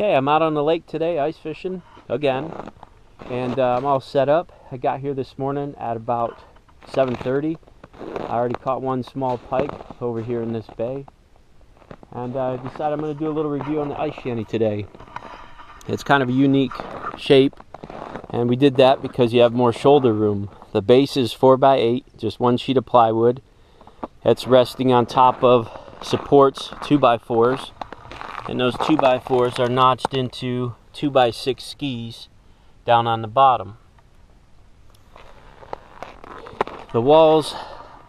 I'm out on the lake today ice fishing again and uh, I'm all set up. I got here this morning at about 7.30. I already caught one small pike over here in this bay and I uh, decided I'm going to do a little review on the ice shanty today. It's kind of a unique shape and we did that because you have more shoulder room. The base is 4x8, just one sheet of plywood. It's resting on top of supports 2x4s and those 2x4s are notched into 2x6 skis down on the bottom. The walls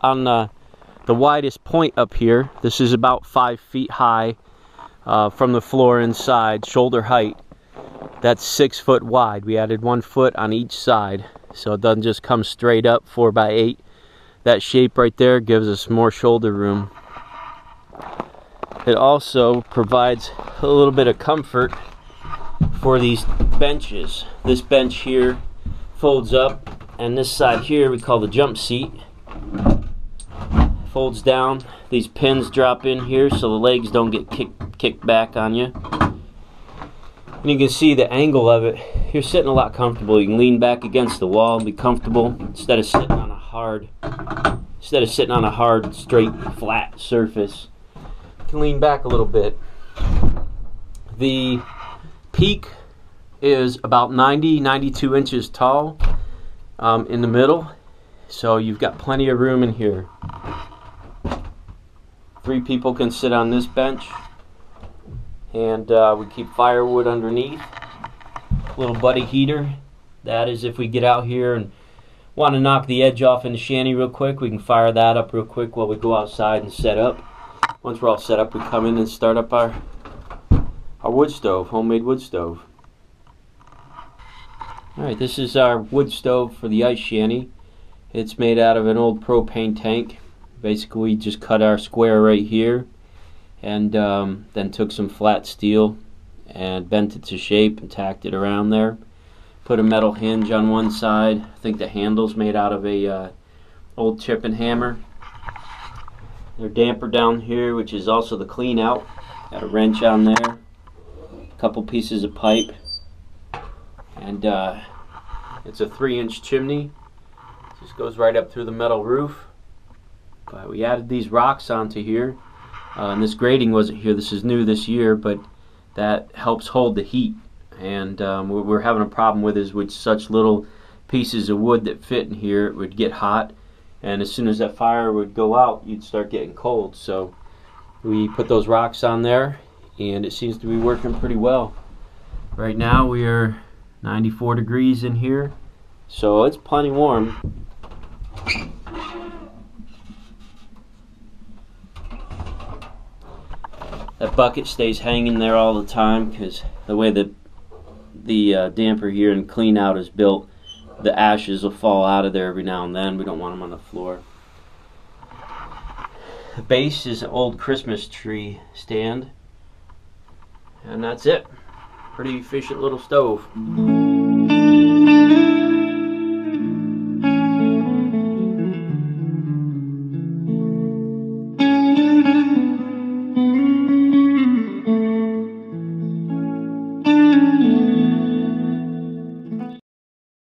on the, the widest point up here, this is about 5 feet high uh, from the floor inside, shoulder height. That's 6 foot wide. We added 1 foot on each side so it doesn't just come straight up 4 by 8 That shape right there gives us more shoulder room it also provides a little bit of comfort for these benches. This bench here folds up and this side here we call the jump seat. Folds down. These pins drop in here so the legs don't get kicked kicked back on you. And you can see the angle of it. You're sitting a lot comfortable. You can lean back against the wall and be comfortable instead of sitting on a hard instead of sitting on a hard straight flat surface can lean back a little bit. The peak is about 90, 92 inches tall um, in the middle. So you've got plenty of room in here. Three people can sit on this bench. And uh, we keep firewood underneath. Little buddy heater. That is if we get out here and want to knock the edge off in the shanty real quick, we can fire that up real quick while we go outside and set up once we're all set up, we come in and start up our our wood stove, homemade wood stove. Alright, this is our wood stove for the ice shanty. It's made out of an old propane tank. Basically, we just cut our square right here and um, then took some flat steel and bent it to shape and tacked it around there. Put a metal hinge on one side. I think the handle's made out of a uh, old chipping hammer their damper down here, which is also the clean out. Got a wrench on there, a couple pieces of pipe, and uh, it's a three inch chimney. Just goes right up through the metal roof. But we added these rocks onto here. Uh, and this grating wasn't here. This is new this year, but that helps hold the heat. And um, what we're having a problem with is with such little pieces of wood that fit in here, it would get hot and as soon as that fire would go out you'd start getting cold. So we put those rocks on there and it seems to be working pretty well. Right now we are 94 degrees in here so it's plenty warm. That bucket stays hanging there all the time because the way that the uh, damper here and clean out is built the ashes will fall out of there every now and then. We don't want them on the floor. The base is an old Christmas tree stand. And that's it. Pretty efficient little stove.